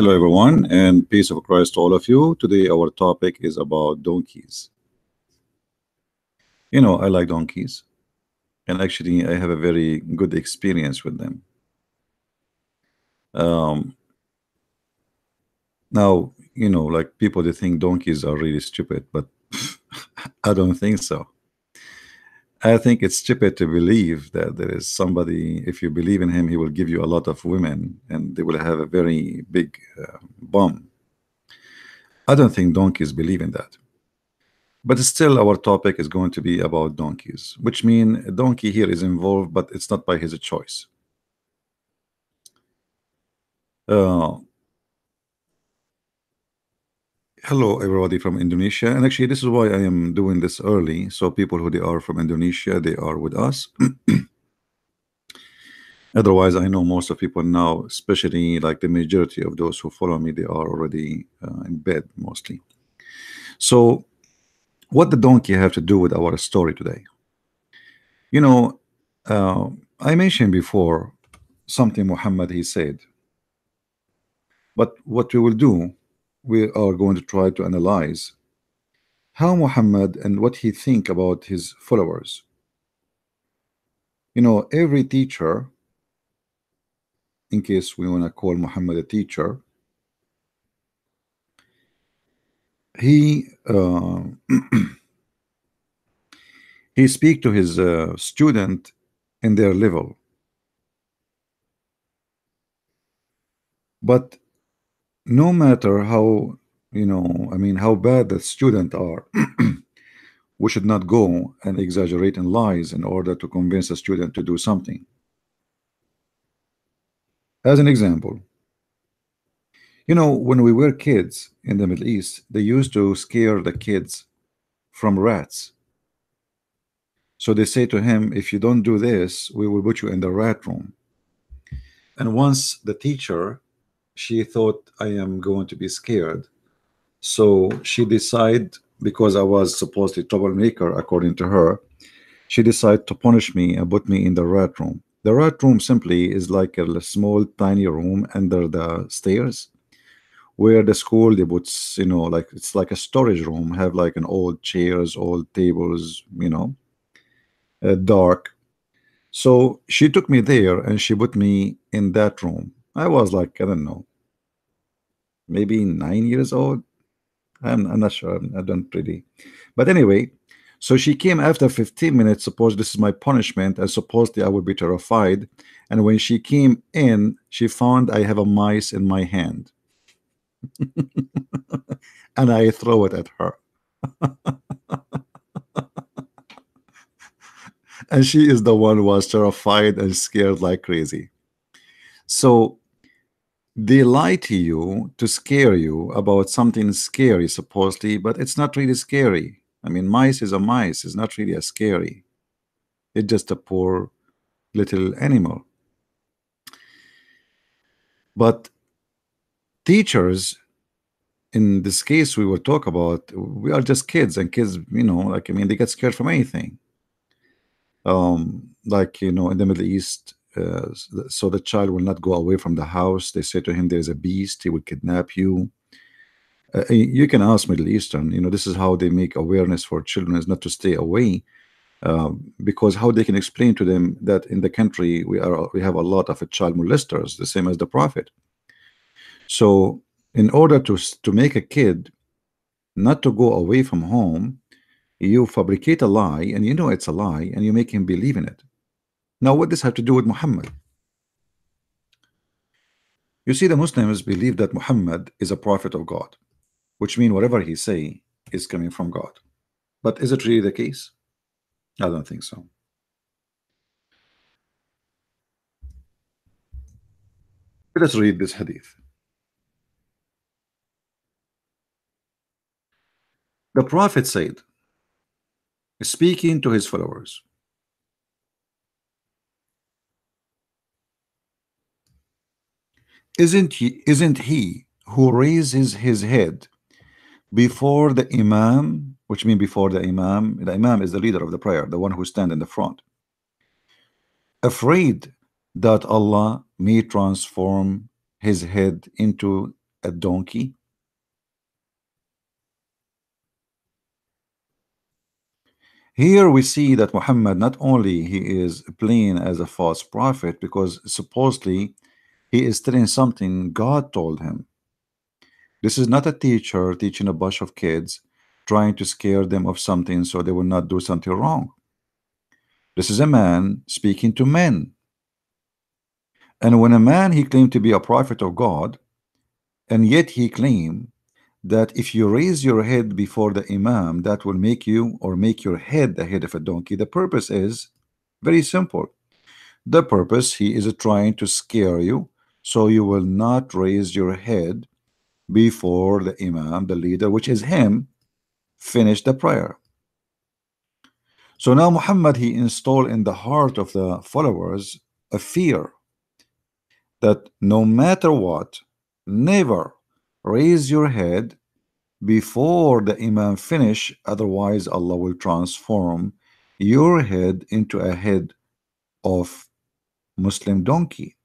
Hello, everyone, and peace of Christ to all of you. Today, our topic is about donkeys. You know, I like donkeys, and actually, I have a very good experience with them. Um, now, you know, like people they think donkeys are really stupid, but I don't think so. I think it's stupid to believe that there is somebody, if you believe in him, he will give you a lot of women and they will have a very big uh, bum. I don't think donkeys believe in that. But still, our topic is going to be about donkeys, which mean a donkey here is involved, but it's not by his choice. Uh, hello everybody from Indonesia. And actually this is why I am doing this early. So people who they are from Indonesia they are with us. Otherwise I know most of people now especially like the majority of those who follow me they are already uh, in bed mostly. So what the donkey have to do with our story today? You know uh, I mentioned before something Muhammad he said. But what we will do we are going to try to analyze how Muhammad and what he think about his followers. You know every teacher in case we want to call Muhammad a teacher he uh, he speak to his uh, student in their level. But no matter how you know I mean how bad the student are we should not go and exaggerate in lies in order to convince a student to do something. As an example you know when we were kids in the Middle East they used to scare the kids from rats. So they say to him if you don't do this we will put you in the rat room. And once the teacher she thought I am going to be scared. So she decided because I was supposedly troublemaker according to her she decided to punish me and put me in the rat room. The rat room simply is like a small tiny room under the stairs where the school they put you know like it's like a storage room have like an old chairs old tables you know uh, dark. So she took me there and she put me in that room. I was like, I don't know, maybe nine years old. I'm, I'm not sure. I don't really. But anyway, so she came after 15 minutes. Suppose this is my punishment, and supposedly I would be terrified. And when she came in, she found I have a mice in my hand. and I throw it at her. and she is the one who was terrified and scared like crazy. So they lie to you to scare you about something scary supposedly but it's not really scary. I mean mice is a mice. Is not really a scary. It's just a poor little animal. But teachers in this case we will talk about we are just kids and kids you know like I mean they get scared from anything. Um like you know in the Middle East uh, so the child will not go away from the house. They say to him there's a beast. He will kidnap you. Uh, you can ask Middle Eastern. You know this is how they make awareness for children is not to stay away uh, because how they can explain to them that in the country we are we have a lot of child molesters the same as the prophet. So in order to to make a kid not to go away from home you fabricate a lie and you know it's a lie and you make him believe in it now, what does this have to do with Muhammad? You see, the Muslims believe that Muhammad is a prophet of God, which means whatever he say is coming from God. But is it really the case? I don't think so. Let's read this hadith. The Prophet said, speaking to his followers, isn't he isn't he who raises his head before the imam which means before the imam the imam is the leader of the prayer the one who stand in the front afraid that Allah may transform his head into a donkey? Here we see that Muhammad not only he is playing as a false prophet because supposedly he is telling something God told him. This is not a teacher teaching a bunch of kids trying to scare them of something so they will not do something wrong. This is a man speaking to men. And when a man he claimed to be a prophet of God, and yet he claimed that if you raise your head before the imam that will make you or make your head the head of a donkey the purpose is very simple the purpose he is trying to scare you so you will not raise your head before the imam the leader which is him finish the prayer. So now Muhammad he installed in the heart of the followers a fear that no matter what never raise your head before the imam finish otherwise Allah will transform your head into a head of Muslim donkey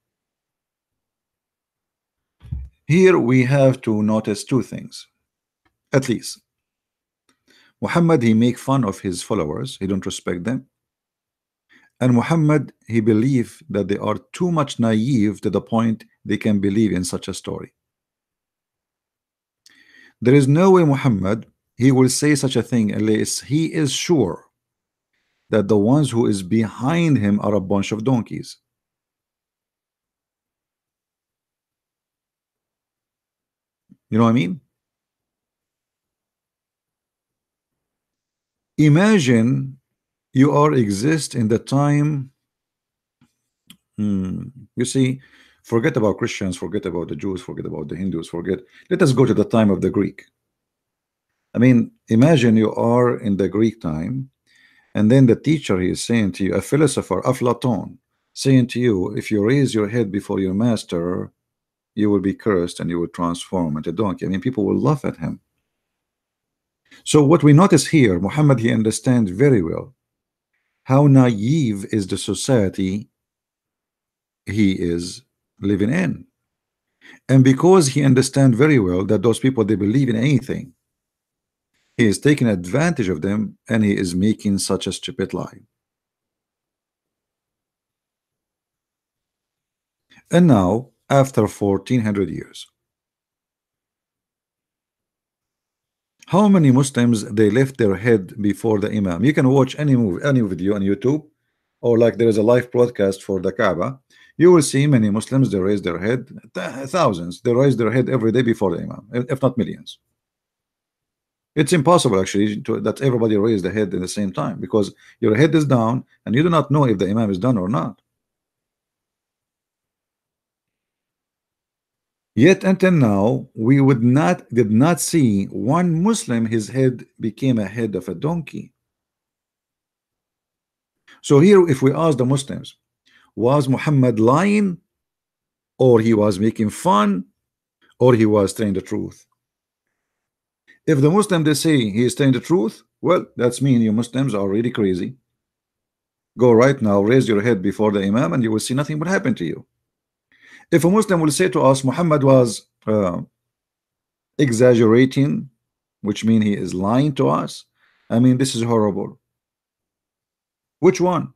here we have to notice two things. At least Muhammad he make fun of his followers he don't respect them. And Muhammad he believe that they are too much naive to the point they can believe in such a story. There is no way Muhammad he will say such a thing unless he is sure that the ones who is behind him are a bunch of donkeys you know what I mean? Imagine you are exist in the time hmm, you see forget about Christians forget about the Jews forget about the Hindus forget let us go to the time of the Greek. I mean imagine you are in the Greek time and then the teacher he is saying to you a philosopher a Aflaton saying to you if you raise your head before your master you will be cursed and you will transform into donkey. I mean people will laugh at him. So what we notice here Muhammad he understands very well how naive is the society he is living in. And because he understands very well that those people they believe in anything he is taking advantage of them and he is making such a stupid lie. And now after 1400 years. How many Muslims they left their head before the Imam? You can watch any movie any video on YouTube or like there is a live broadcast for the Kaaba. You will see many Muslims they raise their head thousands they raise their head every day before the Imam if not millions. It's impossible actually to, that everybody raise the head at the same time because your head is down and you do not know if the Imam is done or not Yet until now, we would not did not see one Muslim his head became a head of a donkey. So here, if we ask the Muslims, was Muhammad lying, or he was making fun, or he was telling the truth? If the Muslim they say he is telling the truth, well, that's mean you Muslims are really crazy. Go right now, raise your head before the Imam, and you will see nothing will happen to you. If a Muslim will say to us, Muhammad was uh, exaggerating, which means he is lying to us, I mean, this is horrible. Which one?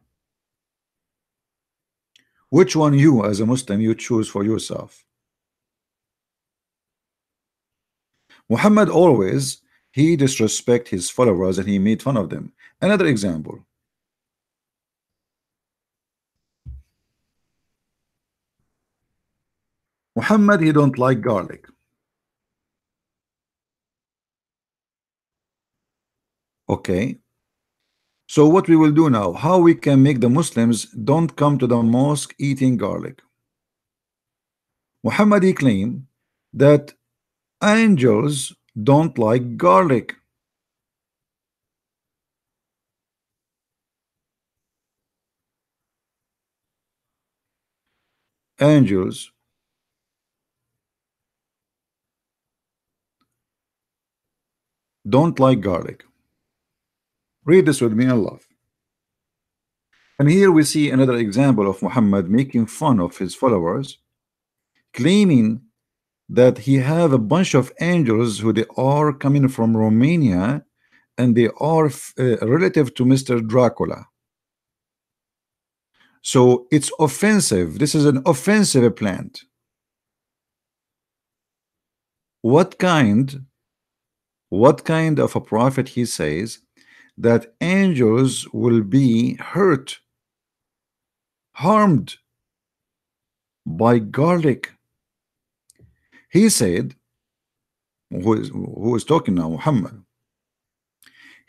Which one you, as a Muslim, you choose for yourself? Muhammad always he disrespect his followers and he made fun of them. Another example. Muhammad he don't like garlic. Okay. So what we will do now how we can make the Muslims don't come to the mosque eating garlic? Muhammad he claimed that angels don't like garlic. Angels don't like garlic. Read this with me in love. And here we see another example of Muhammad making fun of his followers, claiming that he have a bunch of angels who they are coming from Romania and they are uh, relative to Mr. Dracula. So it's offensive. This is an offensive plant. What kind what kind of a prophet he says that angels will be hurt harmed by garlic. He said who is, who is talking now Muhammad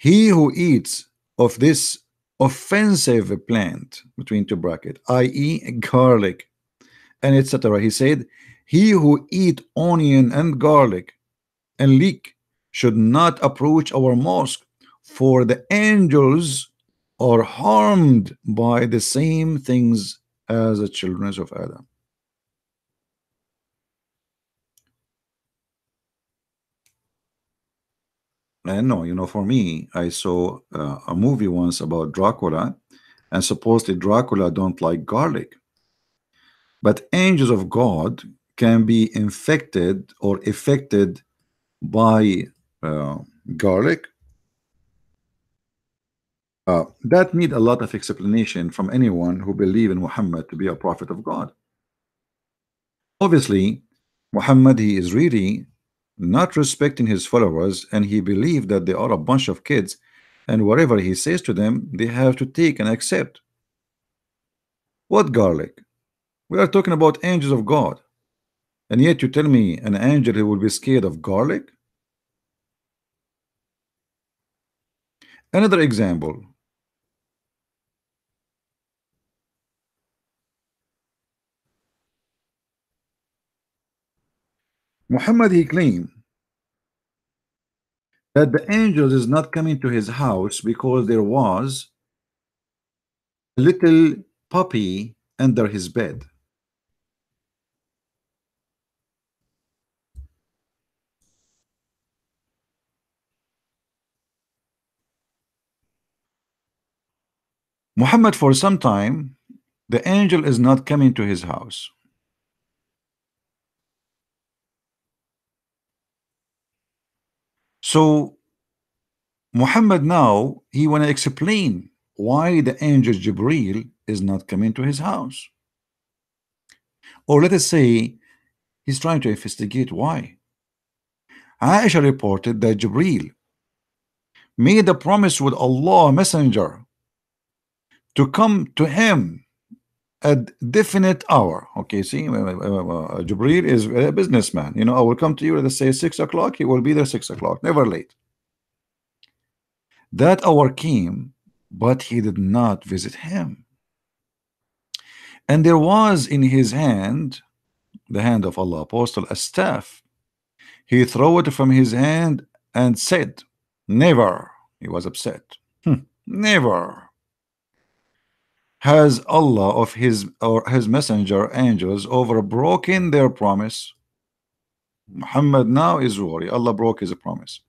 he who eats of this offensive plant between two bracket i.e garlic and etc he said he who eat onion and garlic and leek should not approach our mosque for the angels are harmed by the same things as the children of Adam. And no you know for me I saw uh, a movie once about Dracula and supposedly Dracula don't like garlic. But angels of God can be infected or affected by uh, garlic. Uh, that need a lot of explanation from anyone who believe in Muhammad to be a prophet of God. Obviously Muhammad he is really not respecting his followers and he believed that they are a bunch of kids and whatever he says to them they have to take and accept. What garlic? We are talking about angels of God. And yet you tell me an angel who will be scared of garlic Another example. Muhammad he claimed that the angels is not coming to his house because there was a little puppy under his bed. Muhammad for some time the angel is not coming to his house. So Muhammad now he want to explain why the angel Jibril is not coming to his house. Or let us say he's trying to investigate why. Aisha reported that Jibril made a promise with Allah messenger to come to him at definite hour. Okay see uh, uh, Jibril is a businessman. You know I will come to you let's say six o'clock. He will be there six o'clock never late. That hour came but he did not visit him. And there was in his hand the hand of Allah apostle a staff. He threw it from his hand and said never. He was upset. Hm, never has Allah of his or his messenger angels over broken their promise? Muhammad now is worried. Allah broke his promise.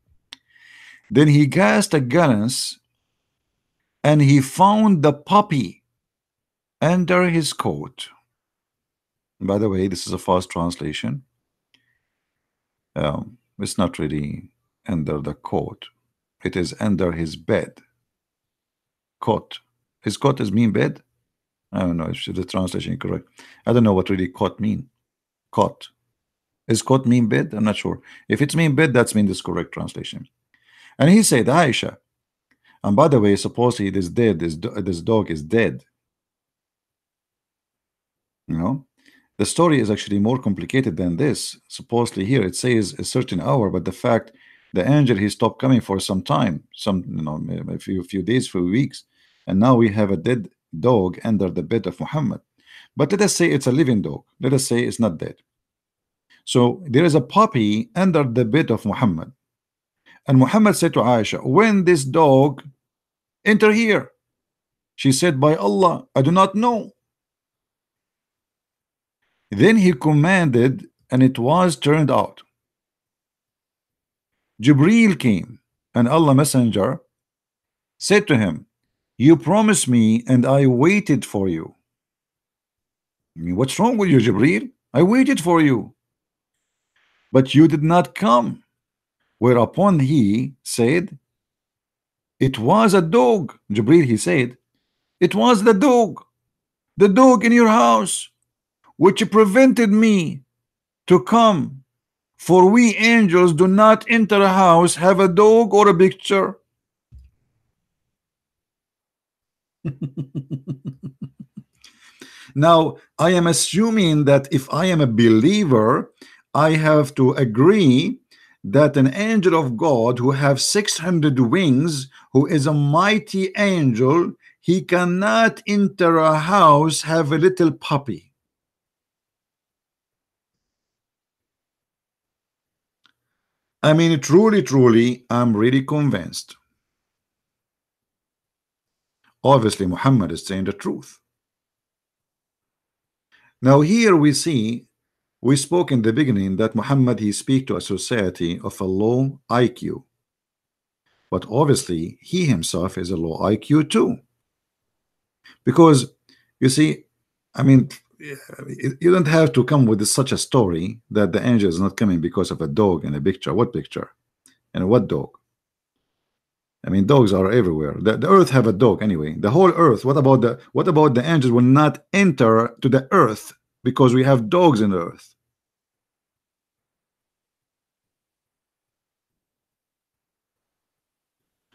Then he cast a glance and he found the puppy under his coat. By the way this is a fast translation. Um, it's not really under the coat. It is under his bed. Coat his cot is mean bed? I don't know if the translation is correct. I don't know what really cot mean. Cot. Is cot mean bed? I'm not sure. If it's mean bed, that's mean this correct translation. And he said, Aisha. And by the way, supposedly this dead, this, this dog is dead. You know, the story is actually more complicated than this. Supposedly here it says a certain hour, but the fact the angel he stopped coming for some time, some you know, a few few days, few weeks and now we have a dead dog under the bed of Muhammad. But let us say it's a living dog. Let us say it's not dead. So there is a puppy under the bed of Muhammad. And Muhammad said to Aisha when this dog enter here? She said by Allah I do not know. Then he commanded and it was turned out. Jibril came and Allah messenger said to him you promised me and I waited for you. I mean, what's wrong with you, Jibril? I waited for you. but you did not come. Whereupon he said, It was a dog. Jibril, he said, It was the dog, the dog in your house, which prevented me to come. For we angels do not enter a house, have a dog or a picture. now, I am assuming that if I am a believer, I have to agree that an angel of God who have 600 wings, who is a mighty angel, he cannot enter a house, have a little puppy. I mean, truly, truly, I'm really convinced. Obviously, Muhammad is saying the truth. Now, here we see, we spoke in the beginning that Muhammad he speak to a society of a low IQ. But obviously, he himself is a low IQ too. Because you see, I mean, you don't have to come with such a story that the angel is not coming because of a dog in a picture. What picture? And what dog? I mean, dogs are everywhere. The, the earth have a dog anyway. The whole earth. What about the what about the angels will not enter to the earth because we have dogs in the earth?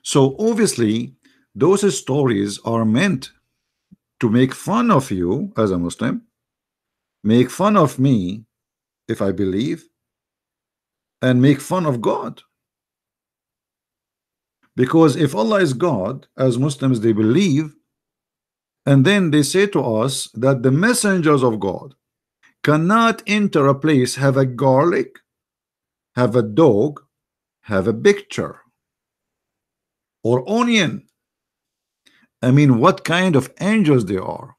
So obviously, those stories are meant to make fun of you as a Muslim, make fun of me if I believe, and make fun of God. Because if Allah is God, as Muslims they believe, and then they say to us that the messengers of God cannot enter a place, have a garlic, have a dog, have a picture, or onion. I mean, what kind of angels they are?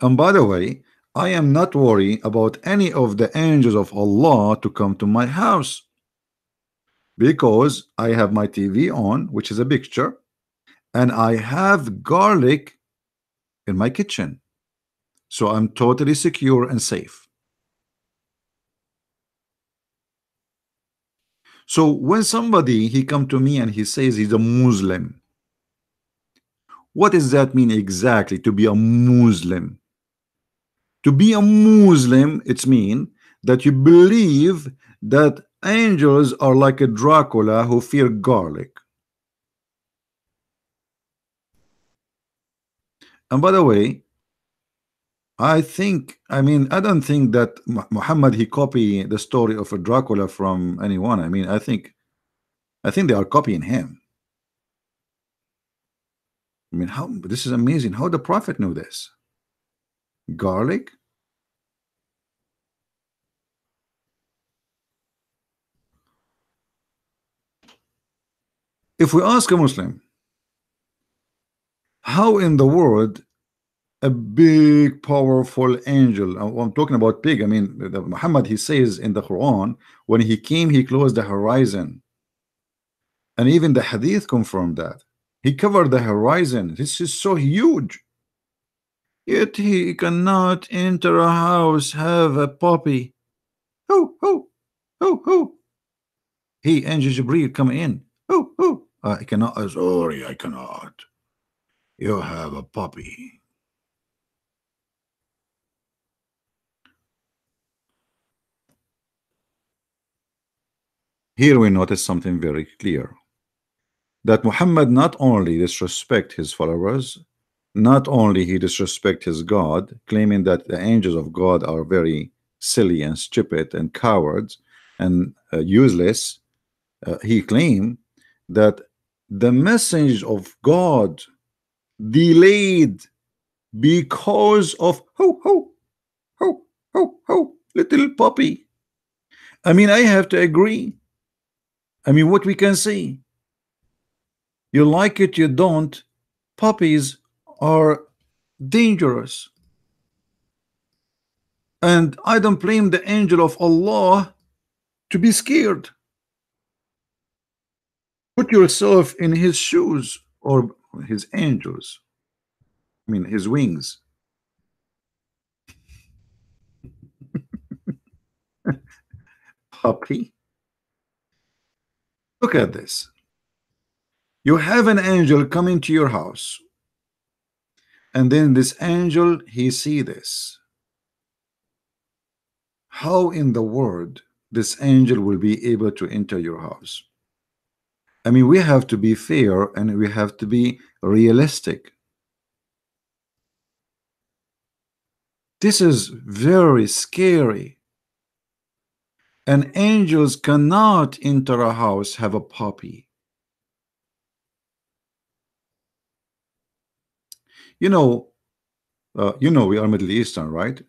And by the way, I am not worried about any of the angels of Allah to come to my house because I have my TV on, which is a picture, and I have garlic in my kitchen. So I'm totally secure and safe. So when somebody he come to me and he says he's a Muslim, what does that mean exactly to be a Muslim? To be a Muslim, it's mean that you believe that angels are like a Dracula who fear garlic. And by the way, I think, I mean, I don't think that Muhammad he copy the story of a Dracula from anyone. I mean, I think, I think they are copying him. I mean, how this is amazing. How the Prophet knew this? Garlic. If we ask a Muslim how in the world a big powerful angel uh, I'm talking about big I mean Muhammad he says in the Quran when he came he closed the horizon. And even the hadith confirmed that. He covered the horizon. This is so huge Yet he cannot enter a house, have a puppy. Who, who, who, who? He, Angel Jibreel, come in. Who, who? I cannot, uh, sorry, I cannot. You have a puppy. Here we notice something very clear that Muhammad not only disrespect his followers not only he disrespect his God, claiming that the angels of God are very silly and stupid and cowards and uh, useless, uh, he claimed that the message of God delayed because of ho ho ho ho ho little puppy. I mean, I have to agree. I mean, what we can see, you like it, you don't. Puppies are dangerous. And I don't blame the angel of Allah to be scared. Put yourself in his shoes or his angels, I mean, his wings. Puppy. Look at this. You have an angel coming to your house and then this angel, he see this. How in the world this angel will be able to enter your house? I mean, we have to be fair and we have to be realistic. This is very scary. And angels cannot enter a house, have a puppy. You know, uh, you know, we are Middle Eastern, right?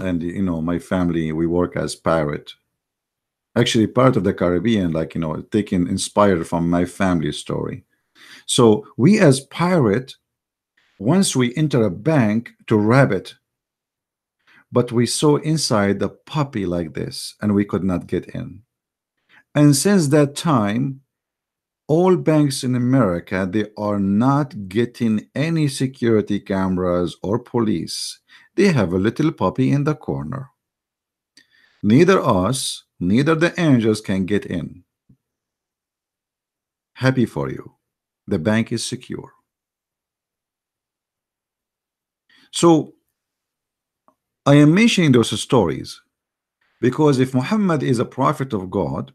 And you know, my family, we work as pirate. Actually, part of the Caribbean, like you know, taken inspired from my family story. So we as pirate once we enter a bank to rob it, but we saw inside the puppy like this and we could not get in. And since that time, all banks in America, they are not getting any security cameras or police. They have a little puppy in the corner. Neither us, neither the angels can get in. Happy for you. The bank is secure. So I am mentioning those stories because if Muhammad is a prophet of God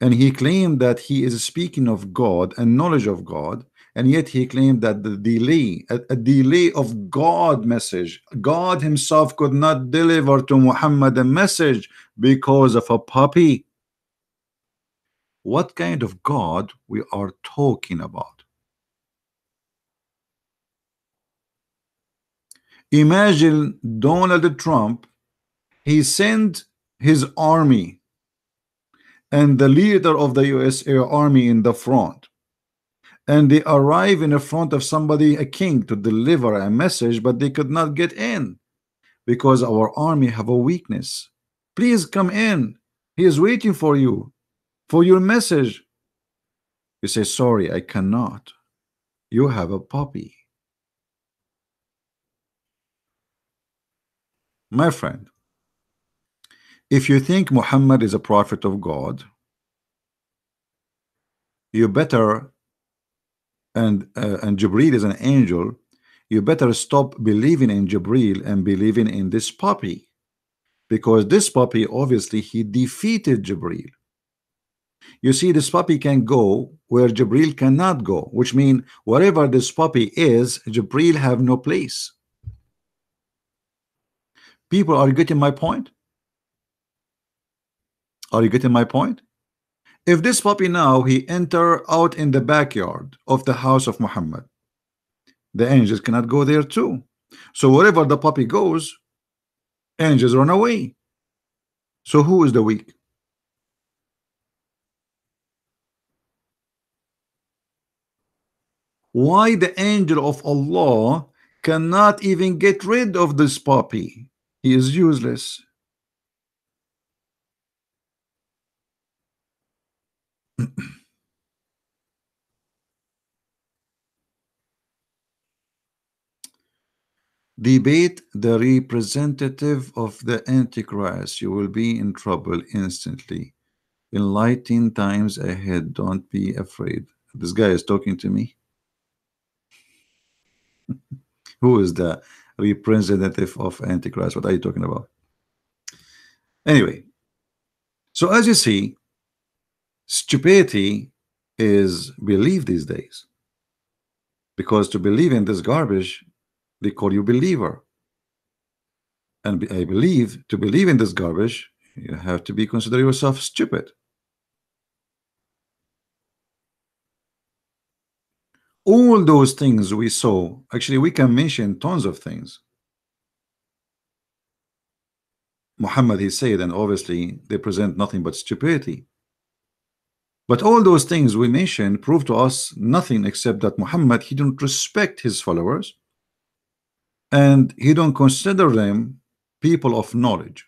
and he claimed that he is speaking of God and knowledge of God and yet he claimed that the delay a, a, delay of God message God himself could not deliver to Muhammad a message because of a puppy. What kind of God we are talking about? Imagine Donald Trump, he sent his army and the leader of the US Air Army in the front. And they arrive in the front of somebody, a king, to deliver a message, but they could not get in because our army have a weakness. Please come in. He is waiting for you, for your message. You say, sorry, I cannot. You have a puppy. My friend, if you think Muhammad is a prophet of God, you better and uh, and Jibril is an angel, you better stop believing in Jibril and believing in this puppy because this puppy obviously he defeated Jibril. You see, this puppy can go where Jibril cannot go, which means wherever this puppy is, Jibril have no place. People, are getting my point? Are you getting my point? If this puppy now he enter out in the backyard of the house of Muhammad, the angels cannot go there too. So wherever the puppy goes, angels run away. So who is the weak? Why the angel of Allah cannot even get rid of this puppy? He is useless. Debate the representative of the Antichrist. You will be in trouble instantly. Enlightening times ahead. Don't be afraid. This guy is talking to me. Who is the representative of Antichrist. What are you talking about? Anyway, so as you see, stupidity is belief these days. Because to believe in this garbage, they call you believer. And I believe to believe in this garbage, you have to be consider yourself stupid. all those things we saw actually we can mention tons of things Muhammad he said and obviously they present nothing but stupidity but all those things we mentioned prove to us nothing except that Muhammad he don't respect his followers and he don't consider them people of knowledge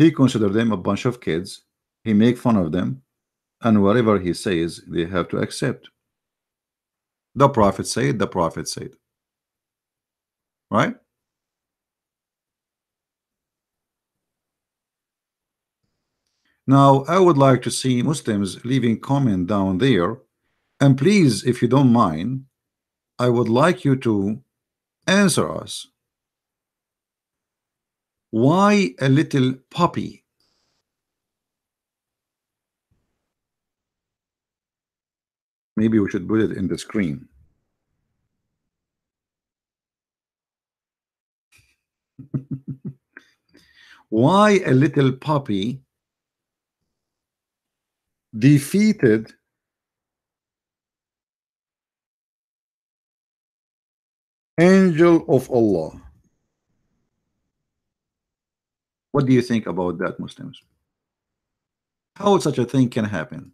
He considered them a bunch of kids. He make fun of them. And whatever he says, they have to accept. The Prophet said, the Prophet said. Right? Now, I would like to see Muslims leaving comment down there. And please, if you don't mind, I would like you to answer us. Why a little puppy? Maybe we should put it in the screen. Why a little puppy defeated angel of Allah. What do you think about that, Muslims? How such a thing can happen?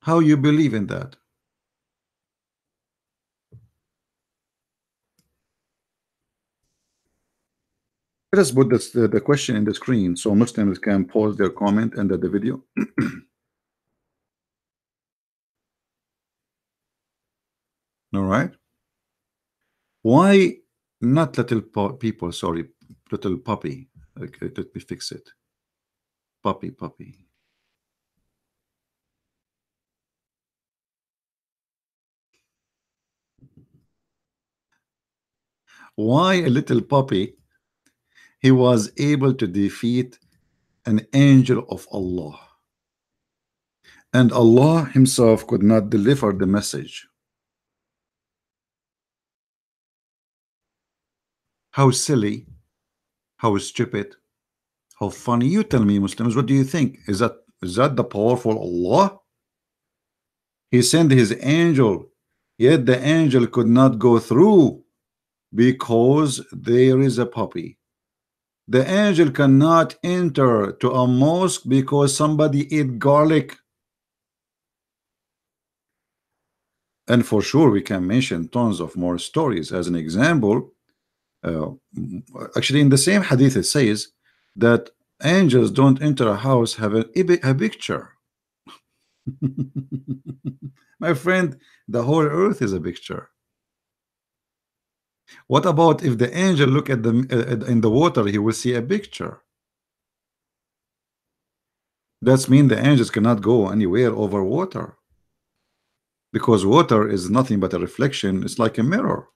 How you believe in that? Let us put this, the, the question in the screen so Muslims can pause their comment under the video. All right. Why not little people? Sorry, little puppy. Okay, let me fix it. Puppy, puppy. Why a little puppy he was able to defeat an angel of Allah. And Allah himself could not deliver the message. How silly, how stupid, how funny. You tell me, Muslims, what do you think? Is that is that the powerful Allah? He sent his angel, yet the angel could not go through because there is a puppy the angel cannot enter to a mosque because somebody ate garlic. And for sure we can mention tons of more stories. As an example uh, actually in the same hadith it says that angels don't enter a house have a, a picture. My friend the whole earth is a picture what about if the angel look at the uh, in the water, he will see a picture. That's mean the angels cannot go anywhere over water. Because water is nothing but a reflection, it's like a mirror.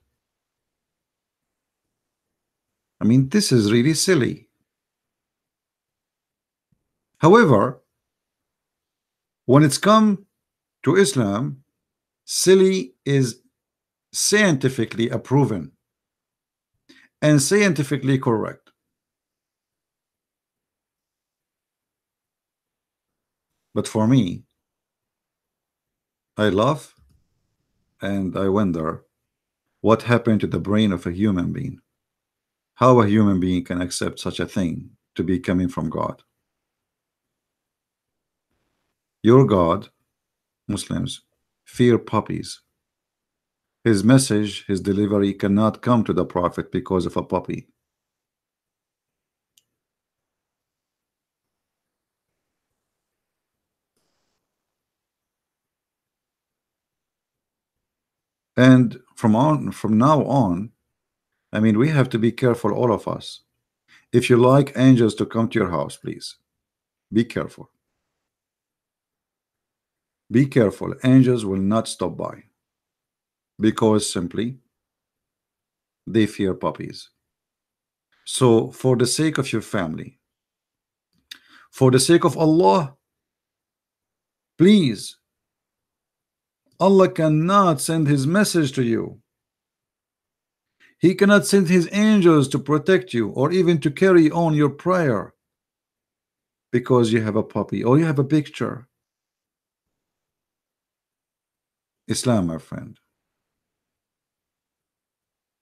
I mean, this is really silly. However, when it's come to Islam, silly is scientifically proven and scientifically correct. But for me, I love and I wonder what happened to the brain of a human being. How a human being can accept such a thing to be coming from God. Your God, Muslims, fear puppies his message, his delivery cannot come to the prophet because of a puppy. And from on from now on, I mean, we have to be careful, all of us. If you like angels to come to your house, please be careful. Be careful. Angels will not stop by because simply they fear puppies. So, for the sake of your family, for the sake of Allah, please, Allah cannot send His message to you. He cannot send His angels to protect you or even to carry on your prayer because you have a puppy or you have a picture. Islam, my friend.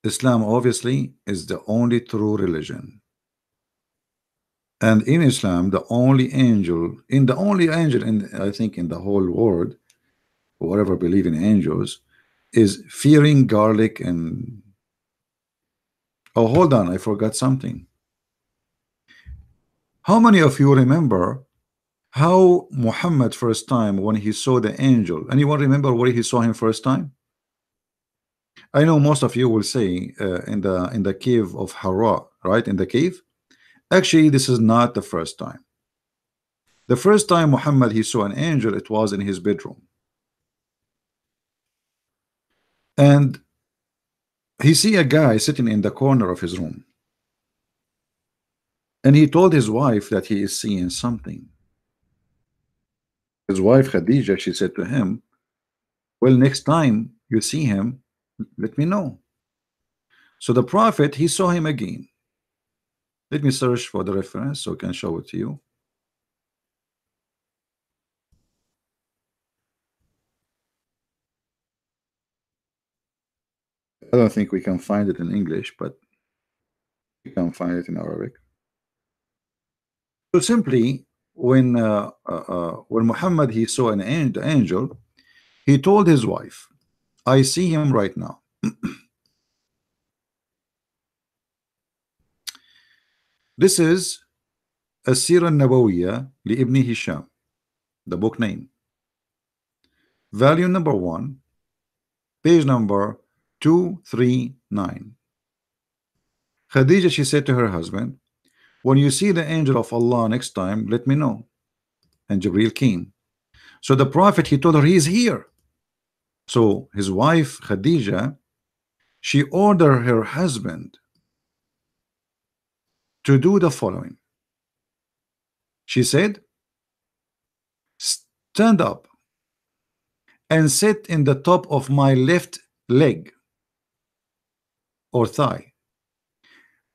Islam obviously is the only true religion. And in Islam, the only angel, in the only angel, in I think in the whole world, whatever believe in angels, is fearing garlic and oh hold on, I forgot something. How many of you remember how Muhammad first time when he saw the angel? Anyone remember where he saw him first time? I know most of you will say uh, in the in the cave of Hira, right? In the cave. Actually, this is not the first time. The first time Muhammad he saw an angel, it was in his bedroom. And he see a guy sitting in the corner of his room. And he told his wife that he is seeing something. His wife Khadija, she said to him, well, next time you see him, let me know. So the prophet, he saw him again. Let me search for the reference so I can show it to you. I don't think we can find it in English, but we can find it in Arabic. So simply, when uh, uh, uh, when Muhammad he saw an angel, he told his wife, "I see him right now." this is Asira Nabawiya li Ibn Hisham, the book name. Volume number one, page number 239. Khadija, she said to her husband, when you see the angel of Allah next time, let me know. And Jibril came. So the prophet, he told her, he is here. So his wife, Khadija, she ordered her husband to do the following. She said, stand up and sit in the top of my left leg or thigh.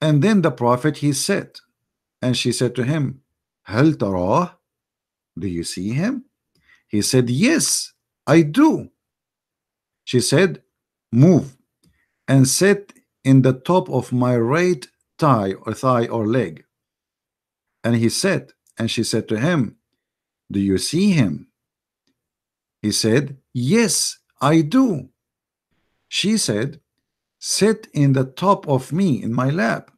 And then the prophet he said, and she said to him, Hal? Do you see him? He said, Yes, I do. She said, Move and sit in the top of my right thigh or thigh or leg. And he said, and she said to him, Do you see him? He said, Yes, I do. She said, sit in the top of me in my lap.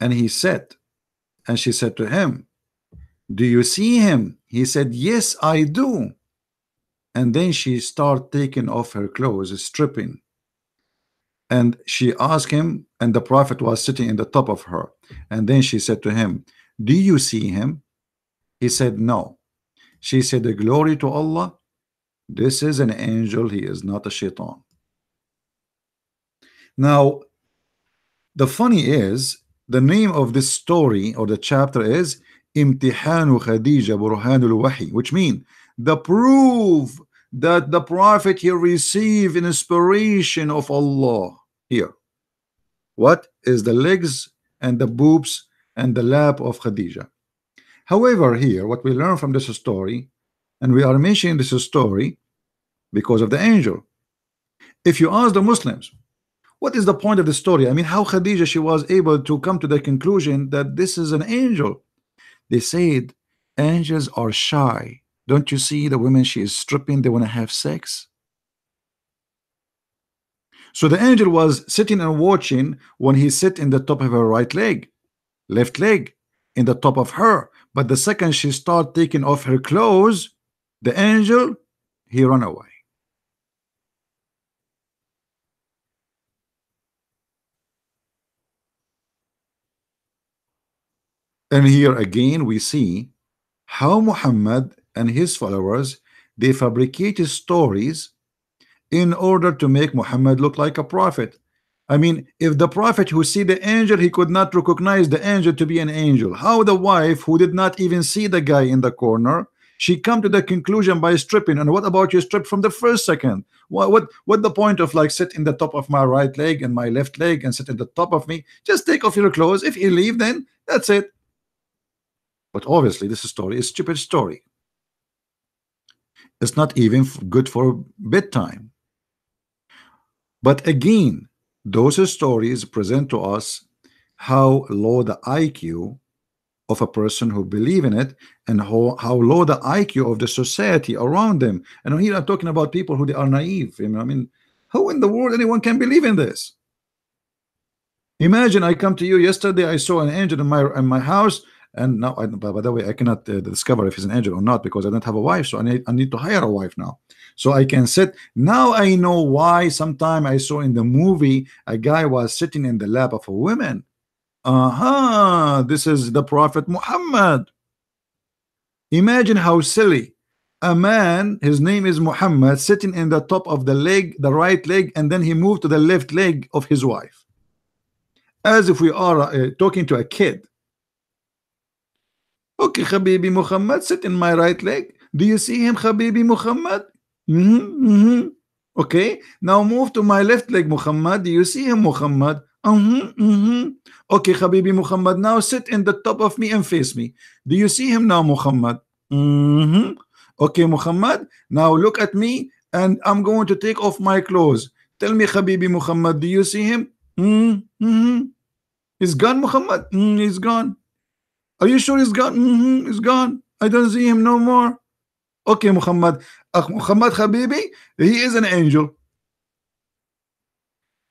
And he said, and she said to him, Do you see him? He said, Yes, I do. And then she started taking off her clothes, stripping. And she asked him, and the prophet was sitting in the top of her. And then she said to him, Do you see him? He said, No. She said, the Glory to Allah. This is an angel, he is not a shaitan. Now, the funny is, the name of this story or the chapter is Imtihanu Khadija Burhanul Wahi, which means the proof that the prophet here received an inspiration of Allah. Here, what is the legs and the boobs and the lap of Khadija? However, here, what we learn from this story, and we are mentioning this story because of the angel. If you ask the Muslims, what is the point of the story? I mean, how Khadija she was able to come to the conclusion that this is an angel. They said angels are shy. Don't you see the women she is stripping? They want to have sex. So the angel was sitting and watching when he sit in the top of her right leg, left leg, in the top of her. But the second she start taking off her clothes, the angel he run away. And here again we see how Muhammad and his followers they fabricated stories in order to make Muhammad look like a prophet. I mean, if the prophet who see the angel, he could not recognize the angel to be an angel. How the wife who did not even see the guy in the corner, she come to the conclusion by stripping. And what about you strip from the first second? What what what the point of like sit in the top of my right leg and my left leg and sit in the top of me? Just take off your clothes. If you leave, then that's it. But obviously, this story is stupid story. It's not even good for bedtime. But again, those stories present to us how low the IQ of a person who believe in it and how, how low the IQ of the society around them. And here I'm talking about people who they are naive. You know, I mean, how in the world anyone can believe in this? Imagine I come to you yesterday, I saw an angel in my in my house, and now I, by the way I cannot uh, discover if he's an angel or not because I don't have a wife so I need, I need to hire a wife now. So I can sit now I know why sometime I saw in the movie a guy was sitting in the lap of a woman. Uh-huh this is the prophet Muhammad. Imagine how silly. A man his name is Muhammad sitting in the top of the leg the right leg and then he moved to the left leg of his wife. As if we are uh, talking to a kid okay Habibi Muhammad sit in my right leg. Do you see him Habibi Muhammad? Mm -hmm, mm -hmm. okay now move to my left leg Muhammad. Do you see him Muhammad? Mm -hmm, mm -hmm. okay Habibi Muhammad now sit in the top of me and face me. Do you see him now Muhammad? Mm -hmm. okay Muhammad now look at me and I'm going to take off my clothes. Tell me Habibi Muhammad do you see him? Mm -hmm. he's gone Muhammad. Mm, he's gone are you sure he's gone? Mm -hmm, he's gone. I don't see him no more. Okay, Muhammad. Uh, Muhammad Habibi, he is an angel.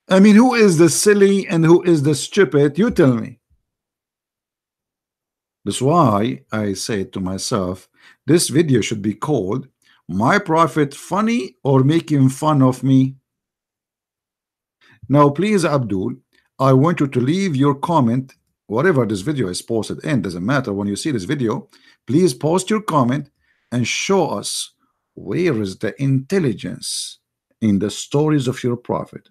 I mean, who is the silly and who is the stupid? You tell me. That's why I say to myself, this video should be called My Prophet Funny or Making Fun of Me. Now, please, Abdul, I want you to leave your comment whatever this video is posted in doesn't matter. When you see this video please post your comment and show us where is the intelligence in the stories of your prophet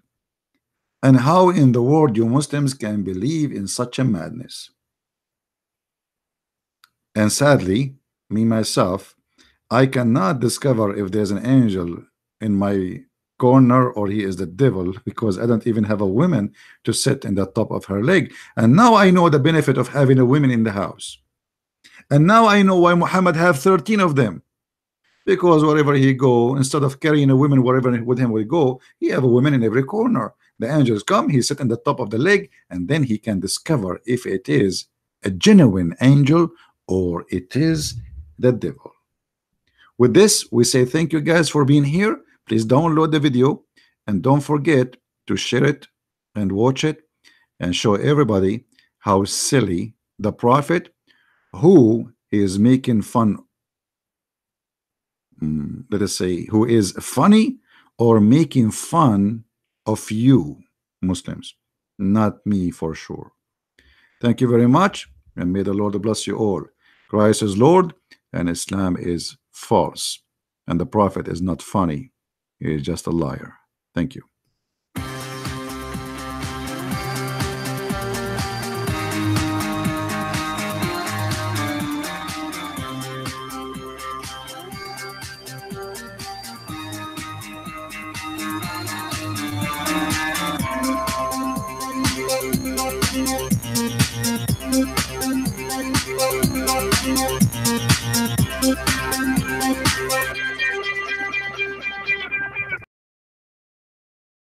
and how in the world you Muslims can believe in such a madness. And sadly me myself I cannot discover if there's an angel in my corner or he is the devil because I don't even have a woman to sit in the top of her leg. And now I know the benefit of having a woman in the house. And now I know why Muhammad have 13 of them. Because wherever he go instead of carrying a woman wherever with him will go he have a woman in every corner. The angels come he sit in the top of the leg and then he can discover if it is a genuine angel or it is the devil. With this we say thank you guys for being here please download the video and don't forget to share it and watch it and show everybody how silly the prophet who is making fun mm, let us say who is funny or making fun of you Muslims not me for sure. Thank you very much and may the Lord bless you all. Christ is Lord and Islam is false and the prophet is not funny is just a liar. Thank you.